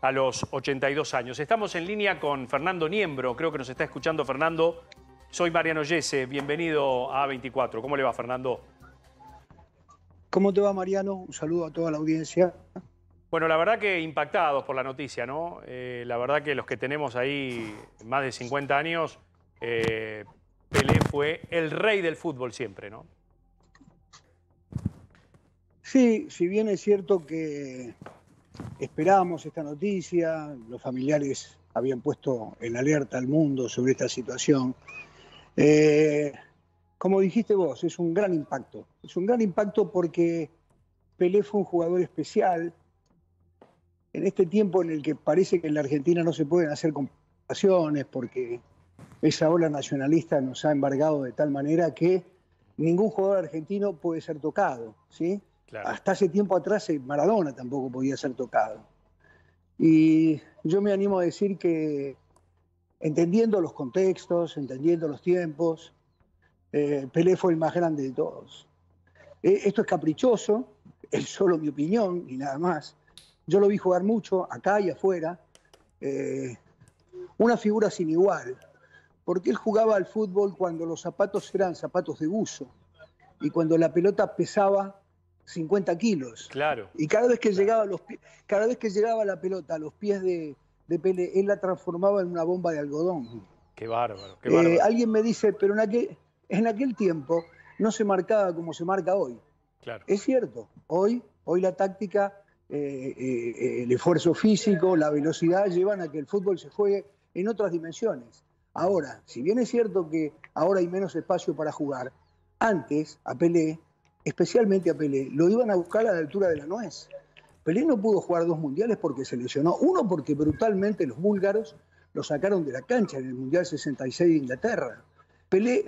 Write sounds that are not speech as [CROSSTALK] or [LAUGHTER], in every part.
a los 82 años. Estamos en línea con Fernando Niembro, creo que nos está escuchando Fernando. Soy Mariano Yese, bienvenido a 24. ¿Cómo le va, Fernando? ¿Cómo te va, Mariano? Un saludo a toda la audiencia. Bueno, la verdad que impactados por la noticia, ¿no? Eh, la verdad que los que tenemos ahí más de 50 años, eh, Pelé fue el rey del fútbol siempre, ¿no? Sí, si bien es cierto que esperábamos esta noticia, los familiares habían puesto en alerta al mundo sobre esta situación. Eh, como dijiste vos, es un gran impacto. Es un gran impacto porque Pelé fue un jugador especial. En este tiempo en el que parece que en la Argentina no se pueden hacer comparaciones porque esa ola nacionalista nos ha embargado de tal manera que ningún jugador argentino puede ser tocado, ¿sí? Hasta hace tiempo atrás eh, Maradona tampoco podía ser tocado. Y yo me animo a decir que entendiendo los contextos, entendiendo los tiempos, eh, Pelé fue el más grande de todos. Eh, esto es caprichoso, [LAUGHS] es solo mi opinión y nada más. Yo lo vi jugar mucho, acá y afuera. una figura sin igual, porque él jugaba al fútbol cuando los zapatos eran zapatos de uso y cuando la pelota pesaba 50 kilos. Claro. Y cada vez que, llegaba, los, cada vez que llegaba la pelota a los pies de, de Pele, él la transformaba en una bomba de algodón. Qué bárbaro, qué eh, bárbaro. alguien me dice, pero en aquel, en aquel tiempo no se marcaba como se marca hoy. Claro. Es cierto, hoy, hoy la táctica, eh, eh, el esfuerzo físico, la velocidad llevan a que el fútbol se juegue en otras dimensiones. Ahora, si bien es cierto que ahora hay menos espacio para jugar, antes a Pelé especialmente a Pelé, lo iban a buscar a la altura de la nuez. Pelé no pudo jugar dos mundiales porque se lesionó. Uno porque brutalmente los búlgaros lo sacaron de la cancha en el Mundial 66 de Inglaterra. Pelé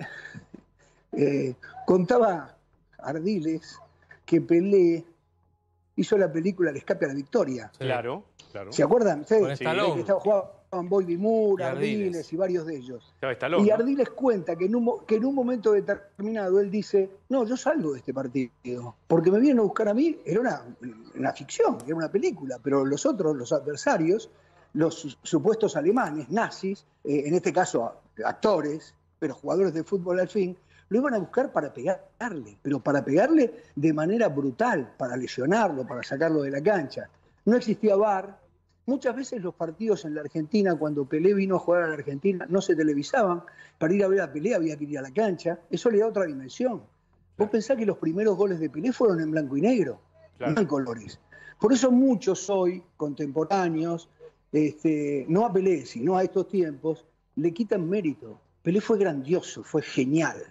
[LAUGHS] eh, contaba Ardiles que Pelé hizo la película El escape a la victoria. Claro, claro. ¿Se acuerdan? Sí. Que estaba, jugando Boy Moore, Ardiles. y varios de ellos. y Ardiles cuenta que en, un, que en un momento determinado él dice, no, yo salgo de este partido, porque me vienen a buscar a mí, era una, ficción, era una película, pero los otros, los adversarios, los supuestos alemanes, nazis, eh, en este caso actores, pero jugadores de fútbol al fin, lo iban a buscar para pegarle, pero para pegarle de manera brutal, para lesionarlo, para sacarlo de la cancha. No existía VAR, Muchas veces los partidos en la Argentina, cuando Pelé vino a jugar a la Argentina, no se televisaban. Para ir a ver a Pelé había que ir a la cancha. Eso le da otra dimensión. Vos pensás que los primeros goles de Pelé fueron en blanco y negro, no en colores. Por eso muchos hoy, contemporáneos, este, no a Pelé, sino a estos tiempos, le quitan mérito. Pelé fue grandioso, fue genial.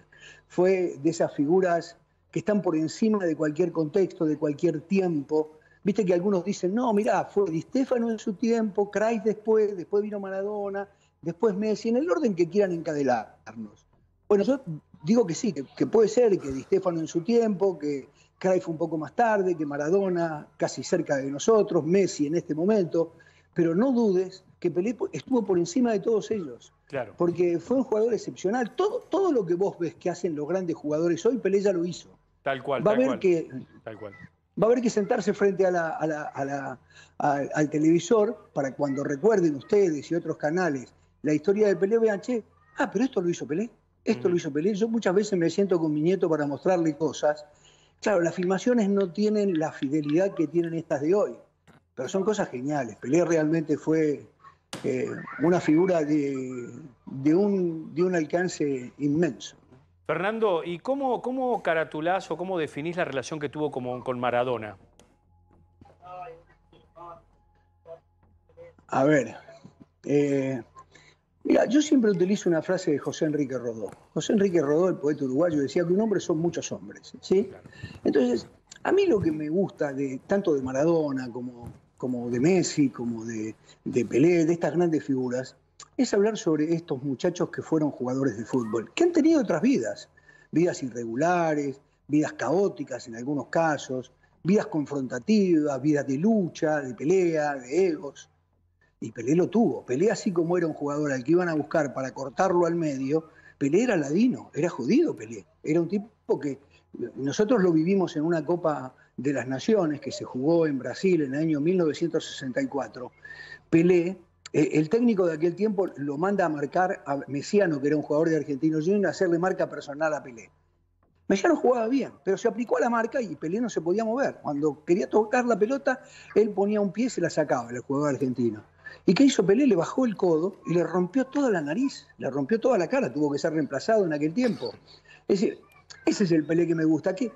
Fue de esas figuras que están por encima de cualquier contexto, de cualquier tiempo, Viste que algunos dicen, no, mirá, fue Di Stefano en su tiempo, Kreis después, después vino Maradona, después Messi, en el orden que quieran encadenarnos. Bueno, yo digo que sí, que, puede ser que Di Stefano en su tiempo, que Kreis fue un poco más tarde, que Maradona casi cerca de nosotros, Messi en este momento, pero no dudes que Pelé estuvo por encima de todos ellos. Claro. Porque fue un jugador excepcional. Todo, todo lo que vos ves que hacen los grandes jugadores hoy, Pelé ya lo hizo. Tal cual. Va a ver que tal cual va a haber que sentarse frente a al televisor para cuando recuerden ustedes y otros canales la historia de Pelé, vean, che, ah, pero esto lo hizo Pelé, esto lo hizo Pelé. Yo muchas veces me siento con mi nieto para mostrarle cosas. Claro, las filmaciones no tienen la fidelidad que tienen estas de hoy, pero son cosas geniales. Pelé realmente fue eh, una figura de, de, un, de un alcance inmenso. Fernando, ¿y cómo, cómo caratulás o cómo definís la relación que tuvo con Maradona? A ver, eh, mira, yo siempre utilizo una frase de José Enrique Rodó. José Enrique Rodó, el poeta uruguayo, decía que un hombre son muchos hombres, ¿sí? Entonces, a mí lo que me gusta de tanto de Maradona como, como de Messi, como de, de Pelé, de estas grandes figuras, es hablar sobre estos muchachos que fueron jugadores de fútbol, que han tenido otras vidas, vidas irregulares, vidas caóticas en algunos casos, vidas confrontativas, vidas de lucha, de pelea, de egos. Y Pelé lo tuvo. Pelé, así como era un jugador al que iban a buscar para cortarlo al medio, Pelé era ladino, era judío Pelé. Era un tipo que nosotros lo vivimos en una copa de las Naciones que se jugó en Brasil en el año 1964, Pelé, el técnico de aquel tiempo lo manda a marcar a Messiano, que era un jugador de Argentinos Juniors, a hacerle marca personal a Pelé. Messiano jugaba bien, pero se aplicó a la marca y Pelé no se podía mover. Cuando quería tocar la pelota, él ponía un pie y se la sacaba, el jugador argentino. ¿Y qué hizo Pelé? Le bajó el codo y le rompió toda la nariz, le rompió toda la cara, tuvo que ser reemplazado en aquel tiempo. Es decir, ese es el Pelé que me gusta. ¿Qué,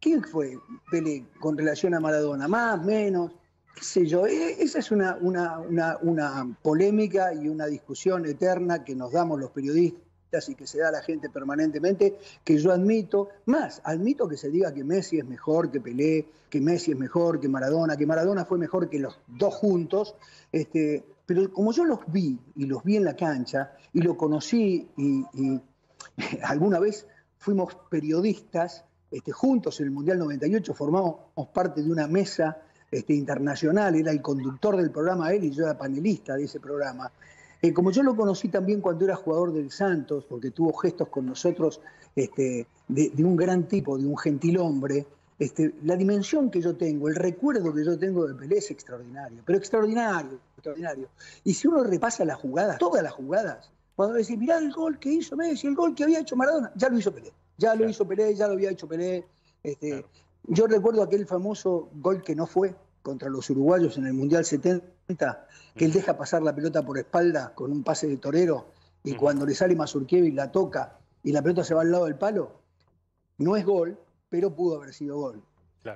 ¿Quién fue Pelé con relación a Maradona? ¿Más, menos? ¿Qué yo? E, esa es una, una, una, polémica y una discusión eterna que nos damos los periodistas y que se da a la gente permanentemente, que yo admito, más, admito que se diga que Messi es mejor que Pelé, que Messi es mejor que Maradona, que Maradona fue mejor que los dos juntos, este, pero como yo los vi y los vi en la cancha y lo conocí y, y [LAUGHS] alguna vez fuimos periodistas este, juntos en el Mundial 98, formamos parte de una mesa este, internacional, era el conductor del programa él y yo era panelista de ese programa. Eh, como yo lo conocí también cuando era jugador del Santos, porque tuvo gestos con nosotros este, de, un gran tipo, de un gentil hombre, este, la dimensión que yo tengo, el recuerdo que yo tengo de Pelé es extraordinario, pero extraordinario, extraordinario. Y si uno repasa las jugadas, todas las jugadas, cuando decís, mirá el gol que hizo Messi, el gol que había hecho Maradona, ya lo hizo Pelé. Ya lo hizo Pelé, ya lo había hecho Pelé. Este, Yo recuerdo aquel famoso gol que no fue contra los uruguayos en el Mundial 70, que él deja pasar la pelota por espalda con un pase de torero y cuando le sale y la toca y la pelota se va al lado del palo, no es gol, pero pudo haber sido gol.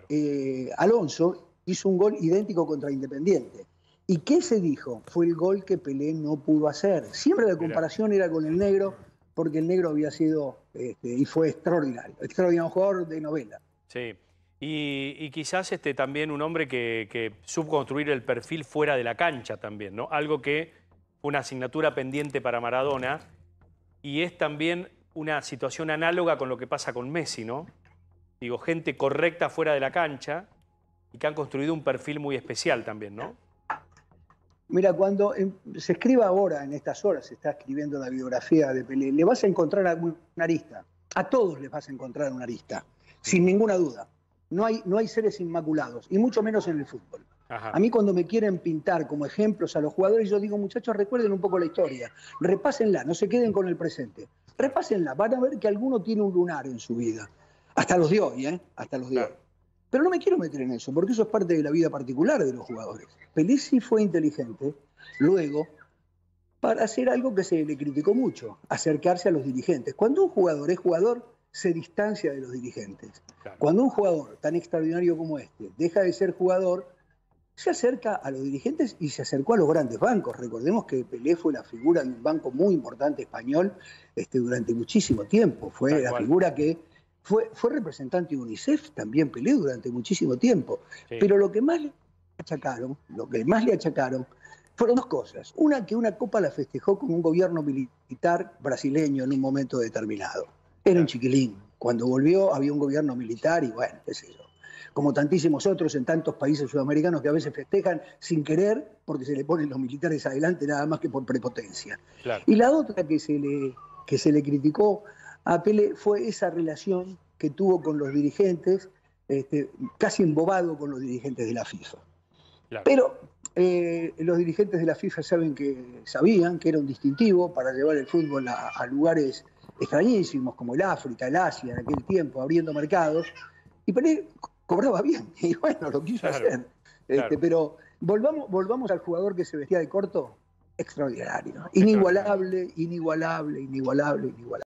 Eh, Alonso hizo un gol idéntico contra Independiente. ¿Y qué se dijo? Fue el gol que Pelé no pudo hacer. Siempre la comparación era con el negro porque el negro había sido este, y fue extraordinario, extraordinario jugador de novela. Sí, y, quizás este, también un hombre que, que supo construir el perfil fuera de la cancha también, ¿no? Algo que una asignatura pendiente para Maradona y es también una situación análoga con lo que pasa con Messi, ¿no? Digo, gente correcta fuera de la cancha y que han construido un perfil muy especial también, ¿no? Mira, cuando em, se escriba ahora, en estas horas, se está escribiendo la biografía de Pelé, le vas a encontrar alguna arista. A todos les vas a encontrar una arista, sin ninguna duda. No hay, no hay seres inmaculados, y mucho menos en el fútbol. A mí cuando me quieren pintar como ejemplos a los jugadores, yo digo, muchachos, recuerden un poco la historia, repásenla, no se queden con el presente. Repásenla, van a ver que alguno tiene un lunar en su vida. Hasta los de hoy, ¿eh? Hasta los de hoy. Pero no me quiero meter en eso, porque eso es parte de la vida particular de los jugadores. Pelé fue inteligente, luego, para hacer algo que se le criticó mucho, acercarse a los dirigentes. Cuando un jugador es jugador, se distancia de los dirigentes. Cuando un jugador tan extraordinario como este deja de ser jugador, se acerca a los dirigentes y se acercó a los grandes bancos. Recordemos que Pelé fue la figura de un banco muy importante español este, durante muchísimo tiempo. Fue la figura que fue, fue representante de UNICEF, también Pelé durante muchísimo tiempo. Pero lo que más le achacaron, lo que más le achacaron, fueron dos cosas. Una, que una copa la festejó con un gobierno militar brasileño en un momento determinado. Era un chiquilín. Cuando volvió había un gobierno militar y bueno, qué sé yo. Como tantísimos otros en tantos países sudamericanos que a veces festejan sin querer porque se le ponen los militares adelante nada más que por prepotencia. Y la otra que se le, que se le criticó a Pele fue esa relación que tuvo con los dirigentes, este, casi embobado con los dirigentes de la FIFA. Pero eh, los dirigentes de la FIFA saben que, sabían que era un distintivo para llevar el fútbol a, lugares extrañísimos como el África, el Asia en aquel tiempo, abriendo mercados. Y Pelé cobraba bien, [LAUGHS] y bueno, lo quiso hacer. Este, pero volvamos, volvamos al jugador que se vestía de corto, extraordinario. Inigualable, inigualable, inigualable, inigualable.